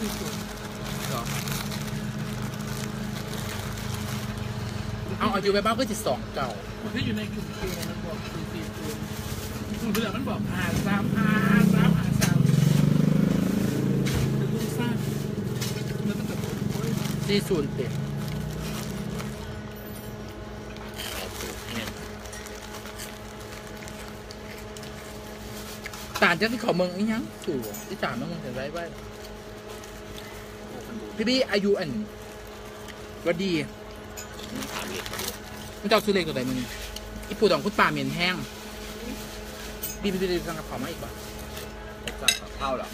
สี่ศูนย์เหรอเอาอายุไปบ้างก็จะสองเก่าคนที่อยู่ในกลุ่มเกย์มันบอกสี่สี่ศูนย์กลุ่มเพื่อนมันบอกหาสามหาสามหาสามเป็นลูกสร้างแล้วก็แบบโอ้ยที่ศูนย์เต็มต่างจากที่เขาเมืองนี่ยังสู่ที่ต่างเมืองจะไรบ้าง พี่พี่อายุอันวัดดีมันจะเอาซื้อเลขตัวไหนมึงอีปูดองคุณป่าเหม็นแห้งบีบีบีบีสั่งกับเขามาอีกบ่ะจะเข้าเหรอ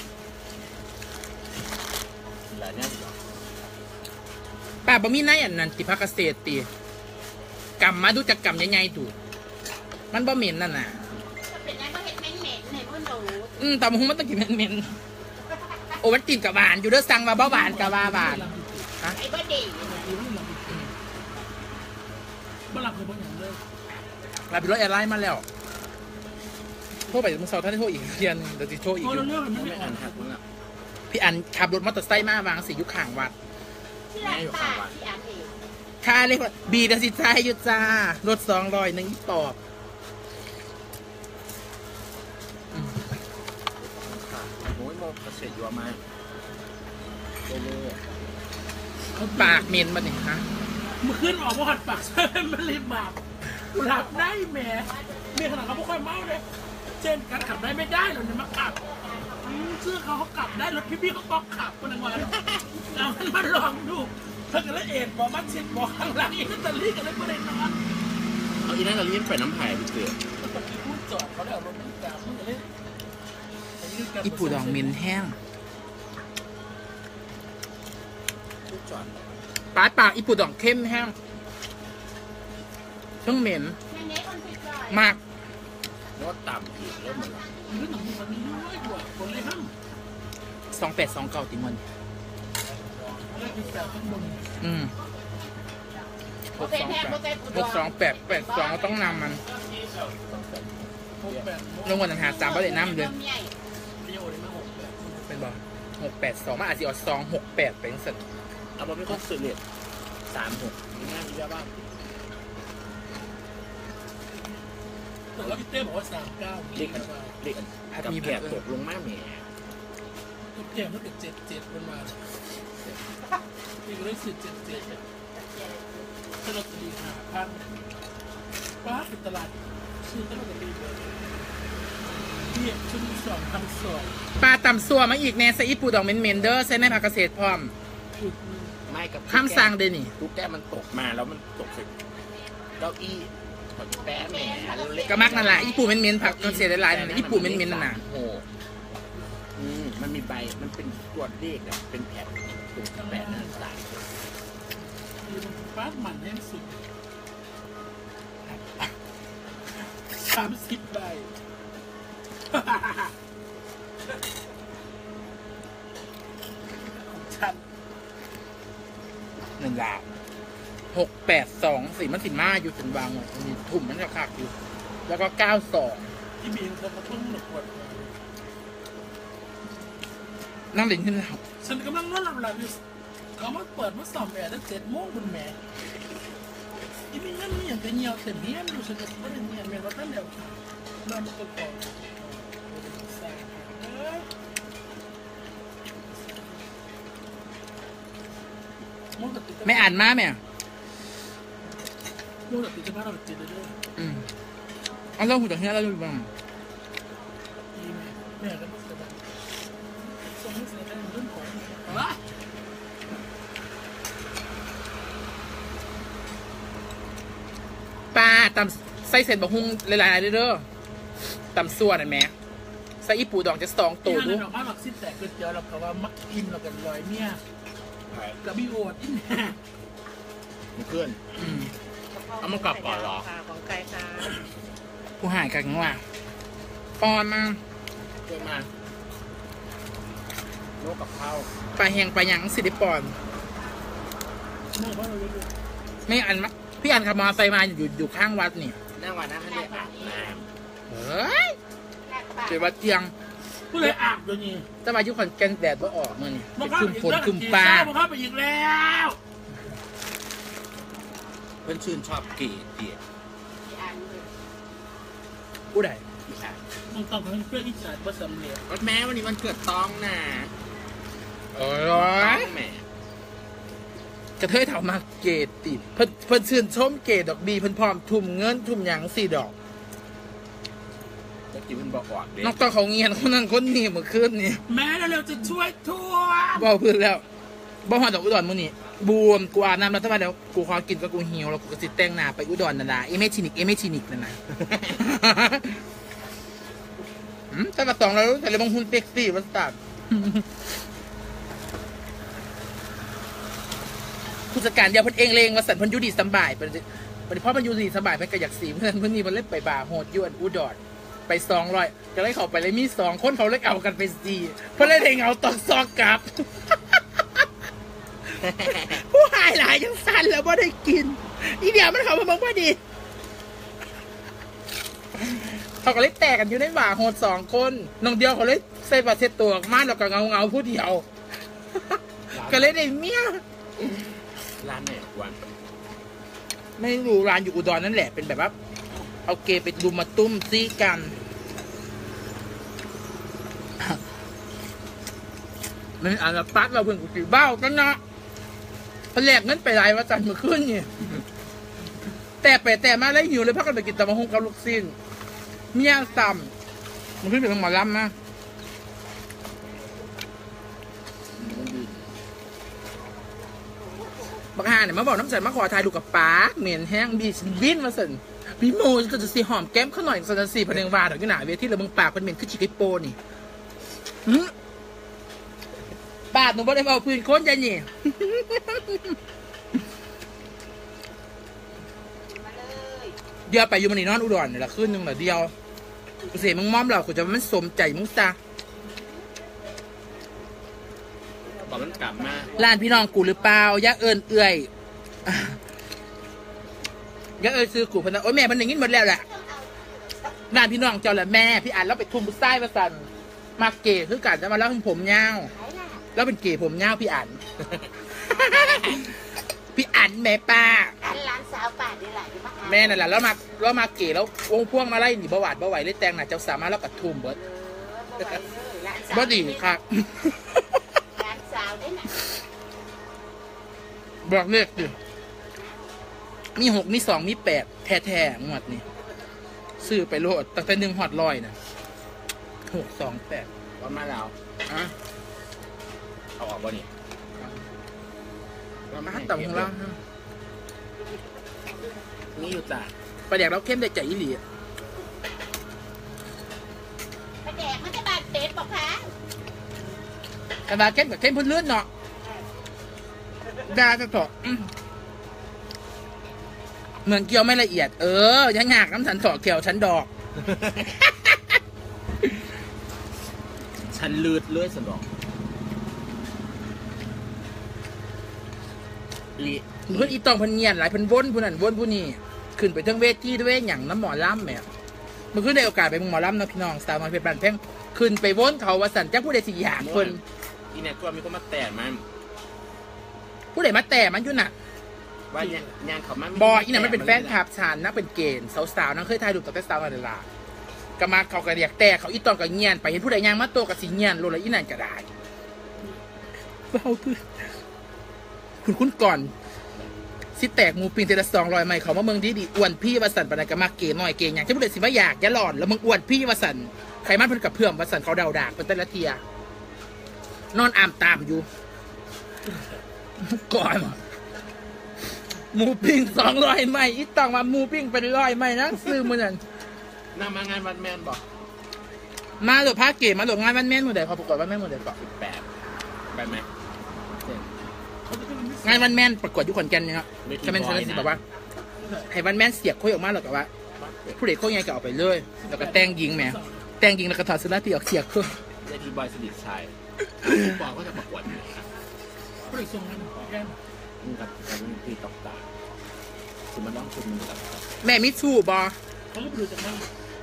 หลายเนี่ยป่าบ่มีในอันนั้นติพักเกษตรตีกรรมมาดูจากกรรมใหญ่ๆดูมันบ่เหม็นนั่นน่ะเป็นไงก็เห็นเหม็นๆในมือหนูอืมแต่มันคงมันต้องกินเหม็นๆโอ้มันติดกับหวาน อยู่เด้อสั่งมาบ่หวานกับว่าหวานไอ้บ้าดีบ้านหลังคือบ้านอย่างเลยลาบิโรแอร์ไลน์มาแล้ว โทรไปมึงเสาร์ท่านได้โทรอีกเทียนเดี๋ยวจะโทรอีก โอ้อยู่เราเรื่องมันไม่ไม่อ่าอ่านนหักมึงอะพี่อันขับรถมอเตอร์ไซค์มาวางสีอยู่ข้างวัด ที่ร้านตาที่อ่านเอง ค่าเลยว่าบีเดยวสิจ่ายอยู่จ้ารถสองร้อยหนึ่งอีปอบ โอ้ยโมกเกษตรยัวมาโลโลปากเหม็นมาเนี่ยฮะมันขึ้นออกว่าหัดปากมันรีบบาปกูหลับได้แหมเมียขนาดเขาไม่ค่อยเมาเลยเช่นการขับได้ไม่ได้หรอกเนี่ยมาขับอืมเชื่อเขาเขาขับได้รถพี่ๆเขาก็ขับคนละวันเอามันมาลองดูถ้าเกิดแล้วเอ็ดบอกมันเช็ดบอกข้างหลังอีกนั่นตะลี่กันเลยไม่ได้นอนเอาอีนั่นเราเลี้ยงไปน้ำไผ่ไปเกลือแล้วก็พูดจอดเขาได้เอารถมันกลับมันก็เลย อีปูดองเหม็นแห้งทุกจอดปลายปากอีปูดองเข้มแห้งเครื่องเหม็นในนี้คนผิดเลยมากรถต่ำอีกแล้วเหมือนเรื่องของมันมีน้อยกว่าคนเลยห้ามสองแปดสองเก้าติมันเรื่องที่แปดข้างบนอืมโอเคแทนโอเคกูหกสองแปดแปดสองต้องนำมันหกแปดลงวันหาสามประเด็นน้ำเลย หกแปดสองมันอาจจะเอาสองหกแปดเป็นสัตว์เอาบอลไม่ค่อยสื่อเลยสามหกง่ายมีเยอะบ้างแต่ว่าพี่เต้บอกว่าสามเก้าเด็กอันเด็กอันกับแกะตกลงมากแหมทุกเกมมันเกิดเจ็ดเจ็ดมันมาพี่ก็เลยสื่อเจ็ดเจ็ดถ้าเราจะดีหาพันป้าเป็นตลาดชื่อตลาดดีเลย เนี่ยชุดสองพันสองปลาต่ำซัวมาอีกแน่ใส่อีปูดองเหม็นๆเด้อใส่ในผักเกษตรพร้อมจุดไม่กับข้ามสร้างเดยวนี่ ลูกแก้วมันตกมาแล้วมันตกใส่เก้าอี้แปะแหมเล็ก็มักนั่นแหละอีปูเหม็นๆผักเกษตรหลายๆนั่นน่ะอีปูเหม็นๆนั่นน่ะโอ้อืมมันมีใบมันเป็นตัวเลขอะเป็นแผ่นเป็นแปะนั่นสายคือป้าหมันแห้งสุดสามสิบใบ ของฉันนั่นแหละหกแปดสองสี่มันสิมาอยู่ถึงวางไว้มีถุ่มมันจะขาดอยู่ แล้วก็เก้าสองที่บีนเขามาทุ่มหนุกปวดนั่งเล่นขึ้นแล้วฉันกำลังนอนหลับหลับอยู่เขามาเปิดมาสอบแม่ตั้งเจ็ดโมงคุณแม่ที่มีเงินมีอย่างจะเงียวเต็มเฮียนอยู่ฉันก็ไม่ได้เงียบแม่ว่าตั้งเดียวนอนมาตัวก่อนเอ้ย โมกับติดไม่อ่านมาแม่โมกับติดจะพาเราเจ็ดเลยด้วยอืมเอาเรื่องหูจากเฮียเราอยู่บ้างอีแม่แม่ก็ไม่สบายส่งให้เสียได้เรื่องของวะปลาตำใส่เศษบะฮุ่งหลายๆเด้อตำส่วนน่ะแม่ใส่อีปูดองจะสองตัตัววดูดูดอกไม้หมักซิดแต่ก๋วยเตี๋ยวเราก็ว่ามักกินเรากันลอยเนี่ย กับบีโอดอินแห่มีเพื่อนอืมเอามากลับก่อนเหรอ ของใครคะผู้หายกันว่าปอนมาเพื่อนมาโลกกับข้าวปลาแหงปลาหยังสิได้ปอนเมื่อว่าเรารู้ไม่อันมาพี่อันขับมอเตอร์ไซค์มาอยู่อยู่ข้างวัดนี่หน้าวันนั้นให้ได้อาบน้เฮ้ยแลกปากเดี๋ยววัดเจียงพู ผู้เลยอาบตัวนี้จะมายุคอนแกนแดดว่าออกมื่อนี่มันเป็นเข้าคุมไปอีกแล้วฝนคุมปลามันเข้าไปอีกแล้วเพื่อนชื่นชอบเก๋เตี๋ยที่อ่านเลยผู้ใดอีสานมันต้องทำเพื่ออีสานประสำเร็จวันแม้วันนี้วันเกิดต้องนะโอ้ต้ยองแหมกระเทยเถามาเกตติเพิ่นเพิ่นชื่นชมเกตดอกดีเพิ่นพร้อมทุ่มเงินทุ่มหยังสี่ดอก แล้วกินมันบอกออกเด็นอกจากเขาเงียนคนนั้นคนนี้เมื่อคืนนี่แม่เร็วๆจะช่วยทั่วบอกเพื่อนแล้วบอกหอดจากอุดรมื้อนี้บูมกูอาบน้ำแล้วทำไมเดี๋ยวกูขอกินก็กูหิวแล้วกูก็สิแต่งหน้าไปอุดรนั่นล่ะเอเมชินิกเอเมชินิกนั่นน่ะอืมแต่มาสองแล้วแต่เลยบางหุ่นเซ็กซี่วัสตัดผู้จัดการยาเพิ่นเองเลงมาสั่นเพิ่นอยูดีสำบายเป็นเป็นเพราะมันอยูดีสำบายเพิ่นก็อยากสีเพิ่นเพิ่นนี่มันเล่นไปบาร์โหดอยวนอุดร ไปสองร้อยก็เลยเข้าไปเลยมีสองคนเขาเลยเอากันไปสีเพิ่นเลยเด้งเอาตอกซอกกลับ ผู้หายหลายยังสั่นแล้วว่าได้กิน อีเดียวมันเขามาบอกว่าดี เขาก็เลยแตกกันอยู่ในบาร์โหดสองคนน้องเดียวเขาเลยใส่บาเซ็ตตัวออกมาแล้วก็เงาเงาๆผู้เดียว ก็เลยได้เมียร้านไหนวันไม่รู้ร้านอยู่อุดรนั่นแหละเป็นแบบว่า เอาเกไปดูมาตุ้มซีกัน มันอ่านละปัดเราเพิ่งกูสีเบ้ากันเนาะพแลกเงินไปหลายวันจันทร์มือขึ้นนี่แต่ไปแต่มาแล้วหิวเลยพักกันไปกินตะมะฮงกับลูกซิ่นเมียซ้ำมันขึ้นไปทางหมอลำนะ มันดี บักฮาเนี่ยมาบอกน้ำใสมาขอถ่ายดูกกับป้าเหม็นแห้งบีชวินมาสินพี่โมก็จะสีหอมแก้มเขาหน่อยสันสีพนังวาดอกที่หนาเวทีแล้วมึงปากเป็นเหม็นคือชิคกี้โปนี่ปาดหนูบ่ได้เอาพื้นโค้นใจนี่เลยเดียวไปอยู่มันนี่นอนอุดรเนี่ละคืนหนึ่งเหรอเดียวเสียมึงมอมเรากูจะมันสมใจมึงซะ บอกมันกลับมาร้านพี่น้องกูหรือเปล่าอย่าเอินเอื่อยอย่าเอินซื้อกูพะนะโอ้ยแม่มันอย่างงี้หมดแล้วแหละร้านพี่น้องเจ้าแหละแม่พี่อ่านแล้วไปทุ่มบุษไส้มาสั่นมาเก๋คือกันจะมาแล้วผมยาวขายล่ะแล้วเป็นเก๋ผมยาวพี่อ่านพี่อ่านแม่ป้าร้านร้านสาวป่านี่แหละที่มาหาแม่นั่นแหละแล้วมาแล้วมาเก๋แล้ววงพ่วงมาไล่หนีบหวาดบหวายเลยแตงหน่ะเจ้าสามารถแล้วกัดทุ่มเบิดเออบ่ไหวเลยร้านสาวบ่ดีค่ะ บอกเลขดิมีหกมีสองมีแปดแท้แท้ๆงวดนี่ซื้อไปโลดตั้งแต่หนึ่งหอดลอยนะหกสองแปดวันมาแล้วอะเอาออกบ่นี่มาต่ำของเรานี่อยู่จ้ะประเดี๋ยวเราเข้มได้ใจอีหลีไปแดกมันจะบาดเป็ดบอกคะกระดาษเข้มกับเข้มพื้นเลื่อนเนาะ ดาจะต่ออืมเหมือนเกียวไม่ละเอียด เออยังหากน้ำสันต่อเกียวชั้นดอก ฉันลืดเลื่อยสนองลีเพื่อนอีตองเพันเงียนหลายเพันวนผู้นั้นวนผู้นี้ขึ้นไปเทั้งเวทีด้วยอย่างน้ำหมอล่ำแหม่มันขึ้นได้โอกาสไปมึงหมอล่ำนะพี่น้องสาวมาเป็นบันเพ่งขึ้นไปวนเขาว่าสันจ้าผู้ใดสิอยากคนอีเนี่ยตัวมีคนมาแตะมัน ผู้ใดมาแต่มันอยู่น่ะ ว่ายังยังเขามันบอยอีน่ะมันเป็นแฟนคลับฉันนะเป็นเกณฑ์สาวๆนั่งเคยถ่ายรูปตั้งแต่สาวนาฬิลาก็มาเขากระเดียกแต่เขาอีตองกับเงียนไปเห็นผู้ใดย่างมาโตกับสิเงียนโลละอีนั่นก็ได้เบาคือคุณคุณก่อนสิแตกหมูปิงเทละสองรอยไม่เขามาเมืองดีดีอ้วนพี่วสันปานนกมาเกหน่อยเกอย่างที่ผู้ใดสิว่าอยากอย่าหลอนแล้วมึงอ้วนพี่วสันใครมันเพิ่นกับเพื่อมวสันเขาเดาดากเป็นแต่ละเทียนอนอามตามอยู่ ก่อนหมูปิ้งสองร้อยไม่อีตองมาหมูปิ้งเป็นร้อยไม่นั่งซื้อมือนั่นนำมางานวันแมนบอกมาหลบพาเกมาหลบงานวันแม่นมือเดียวเขาประกวดวันแม่นมือเดียวก่อนสิบแปดไปไหมเจ็ดงานวันแม่นประกวดอยุคขอนแก่นเนี่ยเนาะไม่ถึงจะเป็นร้ชอยนะนะสิแบบว่าให้วันแม่นเสียบคุยออกมาหรอกว่า ผู้เด็กเขาไงก็เอาไปเลยแล้วก็แต่งยิงแหมแต่งยิงแล้วก็ถอดเสื้อผ้าที่ออกเสียบคุยเวทีบอยสดิทชัยบอกก็จะประกวด อยู่นะผู้ใดส่งเงินแค่มึงกับกับมึงตีตอกตาคือมันต้องคุณมึงกับแม่มิชูบอเขาก็ไปดูจากนั้น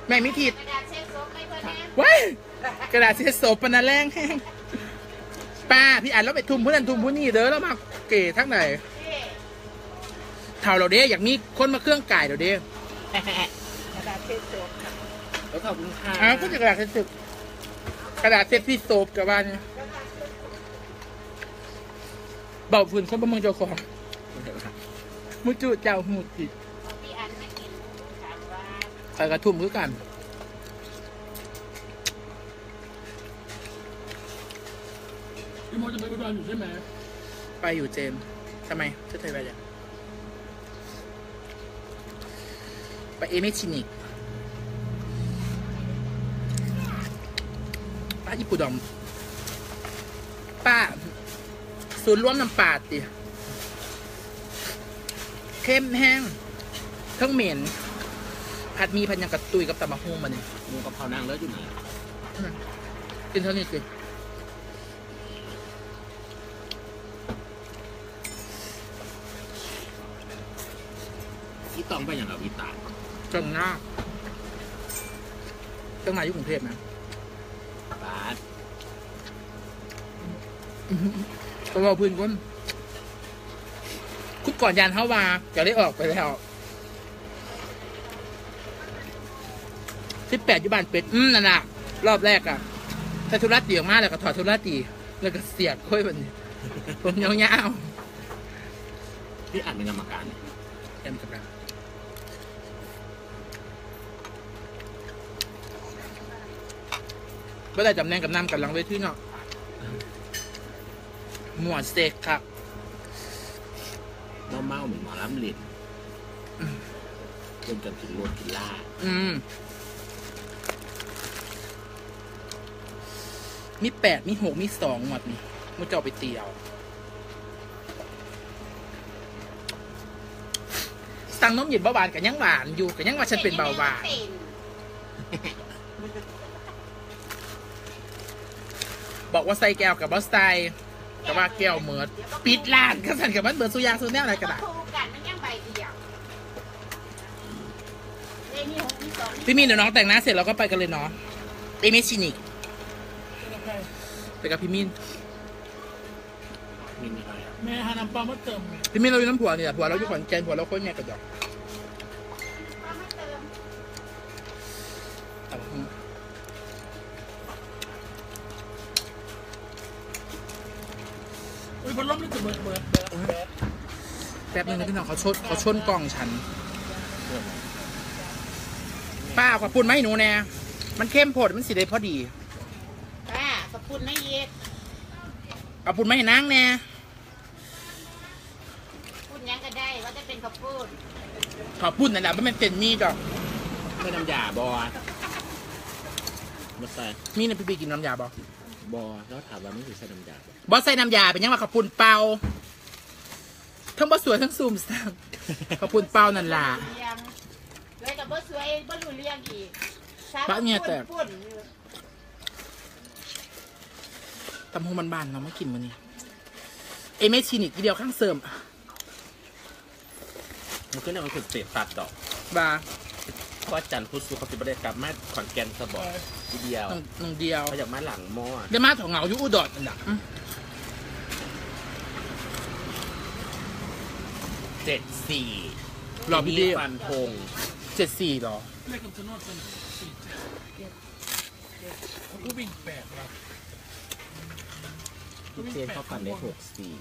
แม่มิถิดกระดาษเช็ดซบไม่เพิ่นแน่ว้ายกระดาษเช็ดโซปปะนะแรงแห้งป้าพี่อ่านแล้วไปทุ่มผู้นั้นทุ่มผู้นี้เด้อแล้วมาเก๋ทั้งไหนนี่เท่าเราเด้อยากมีคนมาเครื่องก่ายเราเด้กระดาษเช็ดซบค่ะแล้วขอบคุณค่ะ อ้าวก็จะกระดาษเช็ดสึกกระดาษเช็ดที่โซปกับบ้านเนี่ย เบาฟืนคนประเมืองเจ้าของมุจุเจ้าหูจิพี่อันไม่กินถามว่าใครกระทุ่มคือกันพี่โมจะไปอุดรอยู่ใช่ไหมไปอยู่เจมส์ทำไมเธอเคยไปยังไปเอเมชินิกป้าญี่ปุ่นดอมป้า ศูนย์ร่วมน้ำปลาดดิเข้มแห้งทั้งเหม็นผัดหมีพันยังกระตุยกับตำมะฮุ่งมาเนี่ยหมูกะเพรานางเลิศอยู่ไหนกินเท่านี้สิอีตองไปอย่างกับอีตาจังหน้าจังหน้าอยู่กรุงเทพนะบาส ก็ว่าพื้นก้นคุดก่อนยานเข้ามาจะได้ออกไปแล้วสิบแปดยุบานเป็ด อืมนั่นน่ะ รอบแรกอะถ้าธุระตีออกมาแล้วก็ถอดธุระตี แล้วก็เสียบค่อยแบบนี้ผมยาวพี่อ่านเป็นกรรมการเต็มกับเราเมื่อไรจำแนงกับน้ำกับหลังเวทีเนาะ หมวดเสกครับเมาเมาๆเหมือนหมอลำเล่นจนกันถึงรถกินล่าอืม มีแปดมีหกมีสองหมดนี่มุจะเอาไปเตียว สั่งนมเย็นเบาหวานกับยังหวานอยู่กับยังว่าฉันเป็นเบาหวาน บอกว่าใส่แก้วกับบอส ไตแต่ว่าแก้วเหมือดปิดร้านก็สั่นกับมันเบิร์สุยางสุแนวอะไรกระดาษถูกกันมันยังใบเดียวเลขมีหกมีสองพี่มีนเดี๋ยวน้องแต่งหน้าเสร็จเราก็ไปกันเลยเนาะเอเมชินิกเป็นใครไปกับพี่มินมีอะไรแม่หาน้ำปลามาเติมพี่มินเราอยู่น้ำผัวเนี่ยผัวเราอยู่ขอนแก่นผัวเราโค้นเนี่ยกระจอก ป้ามาเติม แต่ว่า อุ้ยพัดลมนี่จะ เบิดเบิดเบิดเบิดแป๊บนึงนะพี่น้องเขาชนเขาชนกล่องฉัน ป้าขอบคุณไหมาให้หนูแน่มันเข้มโพดมันสีได้พอดี ป้าขอบคุณนะเย็ดเอาปุ่นมาให้นางแน่พูดยังก็ได้ว่าจะเป็นขอบพูดขอบปุ่นนั่นแหละไม่เป็นมีดอกไม่น้ำยาบอสมาใส่มีนะพี่บีกินน้ำยาบอก บอแล้วถามว่าไม่ถือใส่น้ำยาบ่บอสใส่น้ำยาเป็นยังว่าขอบปุ่นเปล่าทั้งบอสสวยทั้งซูมสังขอบปุ่นเปล่านั่นล่ะเรียงเลยกับบ่สวยบ่รู้เรื่องอีกบ้าเนี่ยแต่ปุ่นตำหูมันบานๆเราไม่กินมันนี่เอเมชินิกทีเดียวข้างเสริมมันก็เนี่ยมันคือเศษตัดดอกบา เพราะว่าจันทร์พุธศุกร์เขาจะไม่ได้กลับมาขอนแก่นสะบอกทีเดียวหนึ่งหนึ่งเดียวเขาอยากมาหลังหม้อเดี๋ยวมาถองเหงาอยู่อุดรนั่นแหละอืมเจ็ดสี่รอพี่ดีฟันธงเจ็ดสี่หรอเลขคำชะโนดเป็นสี่เจ็ดกูวิ่งแปดแล้วพี่เจนเขาฟันได้หกสี่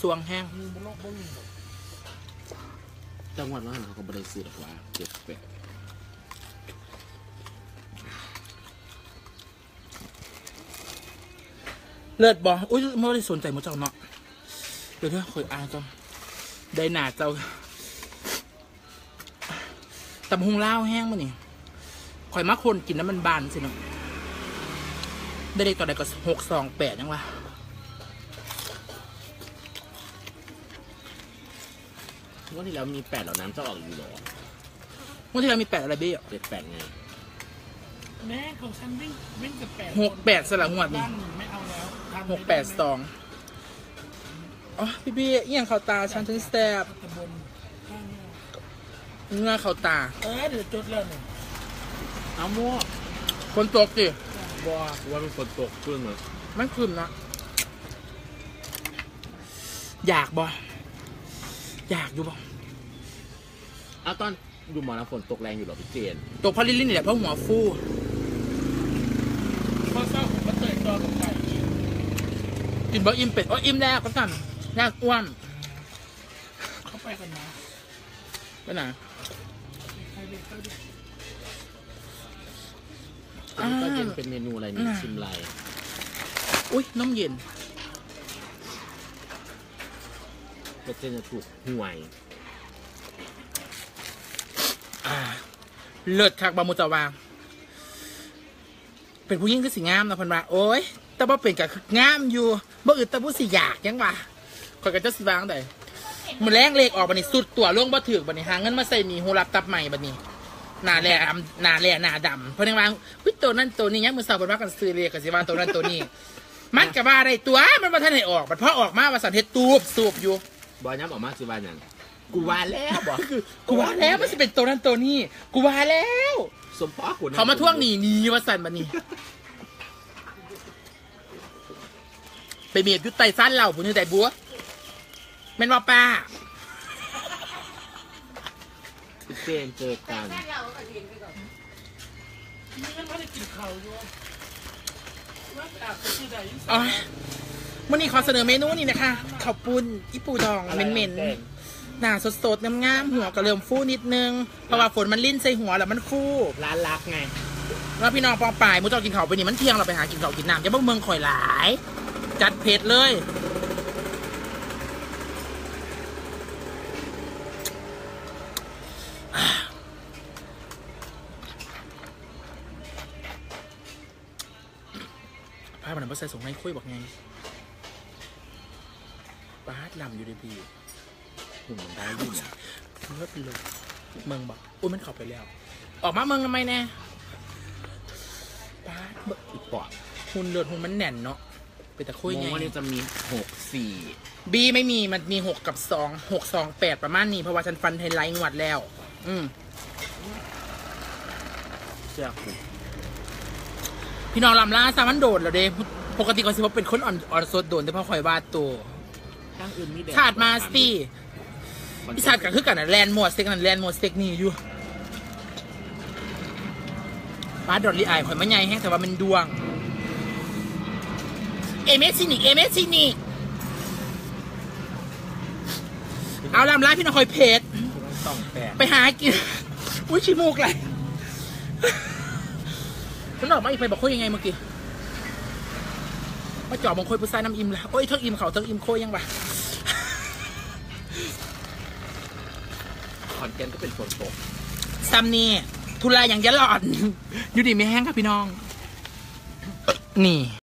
สวงแห้งมึงบนโลกบนมึงจังหวัดว่าเขาก็บริสุทธิ์หรอกว่าเจ็ดแปด เลิศบออุ้ยไม่ได้สนใจหมดเจ้าเนาะเดี๋ยวเถอะคอยอ่านก่อนได้หนาเจ้าตำหุงเล่าวแห้งมานี่ข่อยมาคนกินน้ำมันบานสิเนาะได้เด็กต่อใดก็หกสองแปดยังวะงวันที่แล้วมีแปดเหล่านั้นจะออกอยู่หรอวันที่เรามีแปดอะไรเบี้ยเจ็ดแปดไงแม่ของฉันวิ่งวิ่งกับแปดหกแปดสลังงวดนี่ บ้านหนึ่งไม่เอาแล้วทำ หกแปดสองอ๋อพี่บี้เอียงเขาตาฉันฉันแสบตะบนข้างเนี่ยเงื้อเขาตา เออเดี๋ยวจดแล้วหนึ่งเอามั่วคนตกสิบัวว่าเป็นฝนตกเพื่อนเหรอมันคืมนะอยากบ่อยากอยู่บ่เอาตอนอยู่หมอนะฝนตกแรงอยู่เหรอพี่เจนตกเพราะลิ้นๆนี่แหละเพราะหัวฟู พอเศร้าผมก็เตยตัวกับไก่ กินบ่อิ่มเป็ดโอ้ยอิ่มแล้วก็สั่นยากอ้วน เข้าไปกันนะไปไหนใครเด็กเข้าดิอันนี้ก็เย็นเป็นเมนูอะไรนี่อ่าชิมไรอุ้ยน้ำเย็นก็เจนจะถูกห่วยอ่าเลิศคักบามุจาวาเป็นผู้หญิงคือสิงามนะเพันว่าโอ้ย แต่บ่เป็นกับงามอยู่ บ่อื่นแต่ผู้สิอยากยังวะคอยกับเจ้าสิวางได้มันแรงเลขออกบันนี้สุดตัวล่วงบ่ถือบันนี้หาเงินมาใส่หนีหูรับตับใหม่บันนี้หนาแหล่ดำหนาแหล่หนาดำเพราะในว่าวิตัวนั้นตัวนี้ยังมือสาวเป็นว่ากันซื้อเลขกับสิว่าตัวนั้นตัวนี้ มันกับว่าได้ตัวมันมาท่านให้ออกมันพอออกมาว่าสันเทศตูบสูบอยู่บอยย้ำออกมาสิว่าอย่างกูว่าแล้วบอกกูว่าแล้วมันสิเป็นตัวนั้นตัวนี้ กูว่าแล้ว สมปอกูนะเขามาท่วงหนีหนีว่าสันบันนี้ ไปเมียบอยุตไตสั้นเราผู้นี้แต่บัวแม่นว่าป้าพี่เจนเจอกันแค่เราก็เรียนไปก่อนนี่ยังไม่ได้กินข้าวอยู่ว่าไปอาบไปที่ไหนยิ่งอ๋อมื่อนี้ขอเสนอเมนูนี้นะคะข้าวปุ้นอีปูดองเหม็นๆหน้าสดๆงามๆหัวก็เริ่มฟูนิดนึงเพราะว่าฝนมันลิ้นใส่หัวแล้วมันฟูร้านรักไงแล้วพี่น้องปองป่ายมุ้งจะกินข้าวไปนี่มันเที่ยงเราไปหากินข้าวกินน้ำอย่าเพิ่งเมืองข่อยหลาย จัดเผ็ดเลยพามันมาใส่ส่งให้คุยบอกไงบาสลำอยู่ดีพีหุ่นมันได้อยู่นะเลิศเลยเมืองบอกอุ้ยมันขับไปแล้ว ออกมาเมืองทำไมแน่บาสเบิ่งอีปอดหุ่นเลือดหุ่นมันแน่นเนาะ ไปแต่คุยมไงองว่านี่จะมีหกสี่บีไม่มีมันมีหกกับสองหกสองแปดประมาณนี้ เพราะว่าฉันฟันไฮไลท์งวดแล้ว อืมเชื่อคุณพี่น้องลำล่าซามันโดดแล้วเด้ปกติก็สิว่าเป็นคนอ่อนอ่อนสดโดนแต่พอคอยวาดตัวตั้งอื่นมีแดดชาติมาสิพี่ชาติก็คือกันนะแลนด์โหมดเซ็กนั่นแลนด์โหมดเซ็กนี่อยู่ป้าดอดลีไอายข่อยมันใหญ่แห้งแต่ว่ามันดวง เอเมซินิกเอเมซินิกเอาลำล่าพี่น้องคอยเพจต้องแปดไปหากิน อุ้ยชิมูกไหลฉันออกมาอีกไปบอกคุยยังไงเมื่อกี้มาจอบมงคลปุษายน้ำอิ่มแล้วโอ้ยเทิงอิ่มเขาเทิงอิ่มโคยยังวะคอนเทนต์ก็เป็นฝนตกซัมนี่ทุลาอย่างยะหลอดอยู่ดีไม่แห้งครับพี่น้อง นี่